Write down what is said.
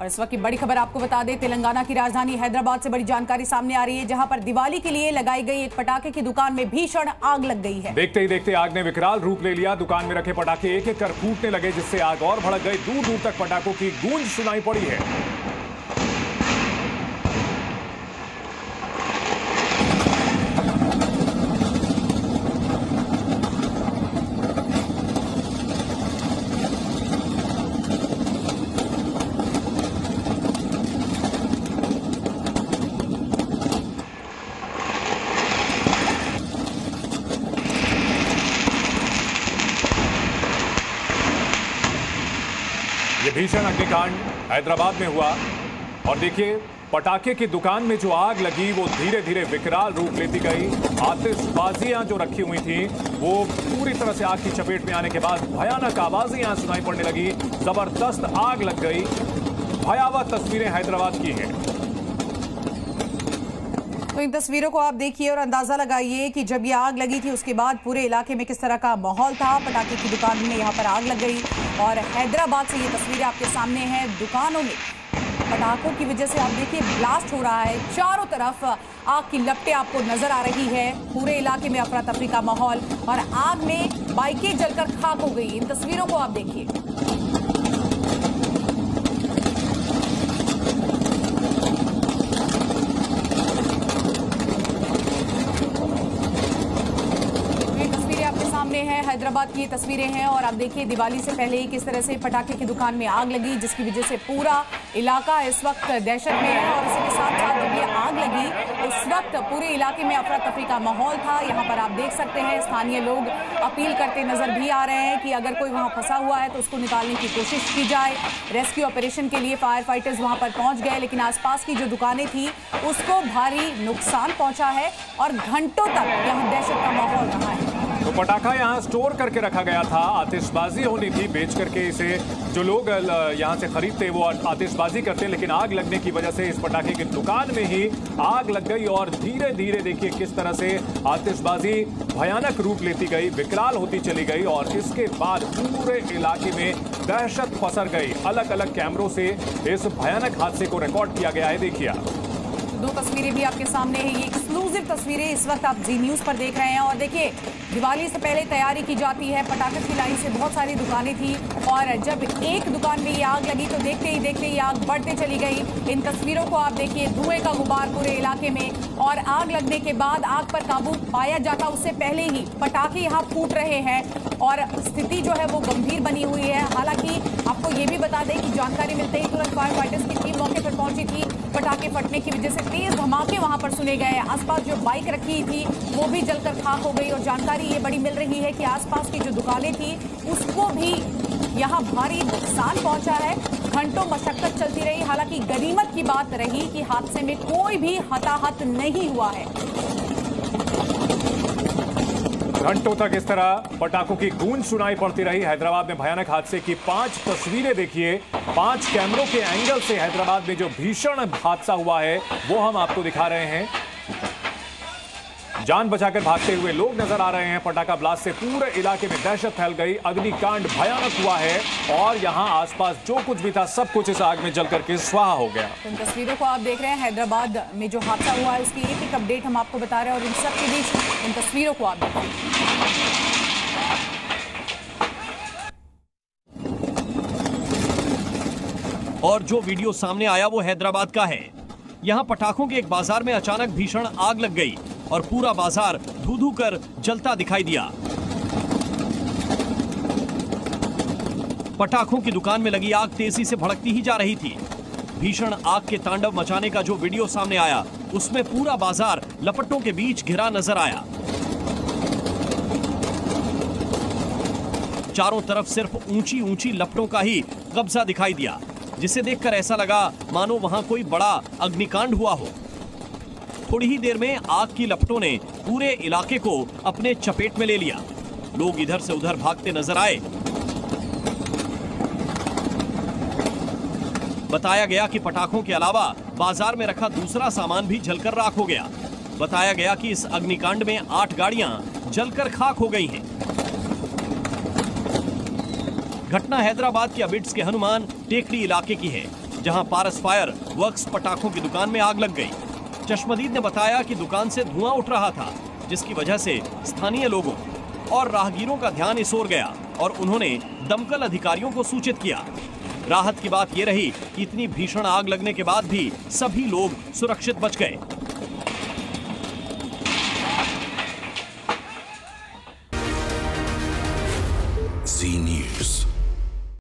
और इस वक्त की बड़ी खबर आपको बता दें, तेलंगाना की राजधानी हैदराबाद से बड़ी जानकारी सामने आ रही है, जहाँ पर दिवाली के लिए लगाई गई एक पटाखे की दुकान में भीषण आग लग गई है। देखते ही देखते आग ने विकराल रूप ले लिया। दुकान में रखे पटाखे एक एक कर फूटने लगे, जिससे आग और भड़क गई। दूर दूर तक पटाखों की गूंज सुनाई पड़ी है। ये भीषण अग्निकांड हैदराबाद में हुआ। और देखिए, पटाखे की दुकान में जो आग लगी, वो धीरे धीरे विकराल रूप लेती गई। आतिशबाजियाँ जो रखी हुई थी, वो पूरी तरह से आग की चपेट में आने के बाद भयानक आवाज़ें यहाँ सुनाई पड़ने लगी। ज़बरदस्त आग लग गई। भयावह तस्वीरें हैदराबाद की हैं। तो इन तस्वीरों को आप देखिए और अंदाज़ा लगाइए कि जब ये आग लगी थी, उसके बाद पूरे इलाके में किस तरह का माहौल था। पटाखे की दुकान में यहाँ पर आग लग गई और हैदराबाद से ये तस्वीरें आपके सामने हैं दुकानों में। पटाखों की वजह से आप देखिए ब्लास्ट हो रहा है। चारों तरफ़ आग की लपटें आपको नज़र आ रही है। पूरे इलाके में अफरा तफरी का माहौल और आग में बाइकें जलकर खाक हो गई। इन तस्वीरों को आप देखिए ये तस्वीरें आपके सामने हैं हैदराबाद की ये तस्वीरें हैं और आप देखिए, दिवाली से पहले ही किस तरह से पटाखे की दुकान में आग लगी, जिसकी वजह से पूरा इलाका इस वक्त दहशत में है और इसी के साथ साथ जब ये आग लगी उस वक्त पूरे इलाके में अफरा तफरी का माहौल था। यहाँ पर आप देख सकते हैं, स्थानीय लोग अपील करते नज़र भी आ रहे हैं कि अगर कोई वहाँ फंसा हुआ है तो उसको निकालने की कोशिश की जाए। रेस्क्यू ऑपरेशन के लिए फायर फाइटर्स वहाँ पर पहुँच गए, लेकिन आसपास की जो दुकानें थी, उसको भारी नुकसान पहुँचा है और घंटों तक यहाँ दहशत का माहौल रहा है। तो पटाखा यहाँ स्टोर करके रखा गया था आतिशबाजी होनी थी, बेच करके इसे जो लोग यहाँ से खरीदते, वो आतिशबाजी करते, लेकिन आग लगने की वजह से इस पटाखे की दुकान में ही आग लग गई और धीरे धीरे देखिए किस तरह से आतिशबाजी भयानक रूप लेती गई विकराल होती चली गई और इसके बाद पूरे इलाके में दहशत पसर गई अलग अलग कैमरों से इस भयानक हादसे को रिकॉर्ड किया गया है, देखिए। दो तस्वीरें भी आपके सामने है। ये एक्सक्लूसिव तस्वीरें इस वक्त आप जी न्यूज़ पर देख रहे हैं और देखिए, दिवाली से पहले तैयारी की जाती है। पटाखे की लाइन से बहुत सारी दुकानें थी और जब एक दुकान में ये आग लगी तो देखते ही देखते ही आग बढ़ते चली गई। इन तस्वीरों को आप देखिए, धुएँ का गुबार पूरे इलाके में और आग लगने के बाद आग पर काबू पाया जाता। उससे पहले ही पटाखे यहाँ फूट रहे हैं। और स्थिति जो है वो गंभीर बनी हुई है। हालाँकि आपको ये भी बता दें कि जानकारी मिलते ही तुरंत फायर फाइटर्स की टीम मौके पर पहुँची थी, पटाखे फटने की वजह से तेज धमाके वहाँ पर सुने गए। आसपास जो बाइक रखी थी, वो भी जलकर खाक हो गई और जानकारी ये बड़ी मिल रही है कि आसपास की जो दुकानें थी, उसको भी यहाँ भारी नुकसान पहुँचा है। घंटों मशक्कत चलती रही। हालाँकि गनीमत की बात रही कि हादसे में कोई भी हताहत नहीं हुआ है। घंटों तक इस तरह पटाखों की गूंज सुनाई पड़ती रही। हैदराबाद में भयानक हादसे की पाँच तस्वीरें देखिए। पाँच कैमरों के एंगल से हैदराबाद में जो भीषण हादसा हुआ है, वो हम आपको दिखा रहे हैं। जान बचाकर भागते हुए लोग नज़र आ रहे हैं। पटाखा ब्लास्ट से पूरे इलाके में दहशत फैल गई। अग्निकांड भयानक हुआ है और यहाँ आसपास जो कुछ भी था, सब कुछ इस आग में जल करके स्वाहा हो गया। इन तस्वीरों को आप देख रहे हैं। हैदराबाद में जो हादसा हुआ है उसकी एक एक अपडेट हम आपको बता रहे हैं और इन सब के बीच इन तस्वीरों को आप देखिए और जो वीडियो सामने आया वो हैदराबाद का है। यहाँ पटाखों के एक बाज़ार में अचानक भीषण आग लग गई और पूरा बाज़ार धू धू कर जलता दिखाई दिया। पटाखों की दुकान में लगी आग तेज़ी से भड़कती ही जा रही थी। भीषण आग के तांडव मचाने का जो वीडियो सामने आया, उसमें पूरा बाज़ार लपटों के बीच घिरा नज़र आया। चारों तरफ़ सिर्फ़ ऊँची ऊँची लपटों का ही कब्जा दिखाई दिया। जिसे देखकर ऐसा लगा मानो वहाँ कोई बड़ा अग्निकांड हुआ हो। थोड़ी ही देर में आग की लपटों ने पूरे इलाके को अपने चपेट में ले लिया। लोग इधर से उधर भागते नज़र आए। बताया गया कि पटाखों के अलावा बाज़ार में रखा दूसरा सामान भी जलकर राख हो गया। बताया गया कि इस अग्निकांड में आठ गाड़ियाँ जलकर खाक हो गई हैं। घटना हैदराबाद के अबिट्स के हनुमान टेकड़ी इलाके की है, जहाँ पारस फायर वर्क्स पटाखों की दुकान में आग लग गई। चश्मदीद ने बताया कि दुकान से धुआँ उठ रहा था, जिसकी वजह से स्थानीय लोगों और राहगीरों का ध्यान इस ओर गया और उन्होंने दमकल अधिकारियों को सूचित किया। राहत की बात यह रही कि इतनी भीषण आग लगने के बाद भी सभी लोग सुरक्षित बच गए।